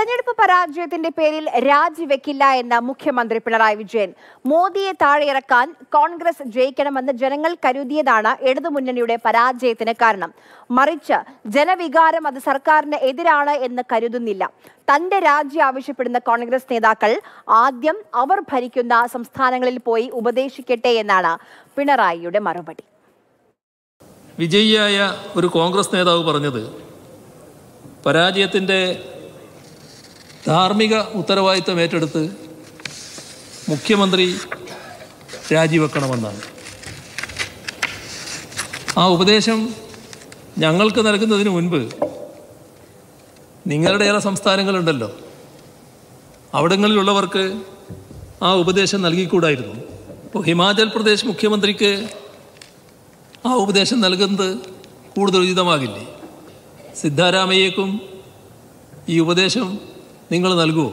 തെരഞ്ഞെടുപ്പ് പരാജയത്തിന്റെ പേരിൽ രാജിവെക്കില്ല എന്ന മുഖ്യമന്ത്രി പിണറായി വിജയൻ. മോദിയെ താഴെയിറക്കാൻ കോൺഗ്രസ് ജയിക്കണമെന്ന് ജനങ്ങൾ കരുതിയതാണ് ഇടതുമുന്നണിയുടെ പരാജയത്തിന് കാരണം. മറിച്ച് ജനവികാരം അത് സർക്കാരിന് എതിരാണ് എന്ന് കരുതുന്നില്ല. തന്റെ രാജി ആവശ്യപ്പെടുന്ന കോൺഗ്രസ് നേതാക്കൾ ആദ്യം അവർ ഭരിക്കുന്ന സംസ്ഥാനങ്ങളിൽ പോയി ഉപദേശിക്കട്ടെ എന്നാണ് പിണറായിയുടെ മറുപടി. വിജയിയായ ഒരു കോൺഗ്രസ് നേതാവ് പറഞ്ഞത് പരാജയത്തിന്റെ ധാർമ്മിക ഉത്തരവാദിത്തം ഏറ്റെടുത്ത് മുഖ്യമന്ത്രി രാജിവെക്കണമെന്നാണ്. ആ ഉപദേശം ഞങ്ങൾക്ക് നൽകുന്നതിന് മുൻപ് നിങ്ങളുടെ ഏറെ സംസ്ഥാനങ്ങളുണ്ടല്ലോ. അവിടങ്ങളിലുള്ളവർക്ക് ആ ഉപദേശം നൽകിക്കൂടായിരുന്നു. ഇപ്പോൾ ഹിമാചൽ പ്രദേശ് മുഖ്യമന്ത്രിക്ക് ആ ഉപദേശം നൽകുന്നത് കൂടുതൽ ഉചിതമാകില്ലേ? സിദ്ധാരാമയ്യക്കും ഈ ഉപദേശം നിങ്ങൾ നൽകുമോ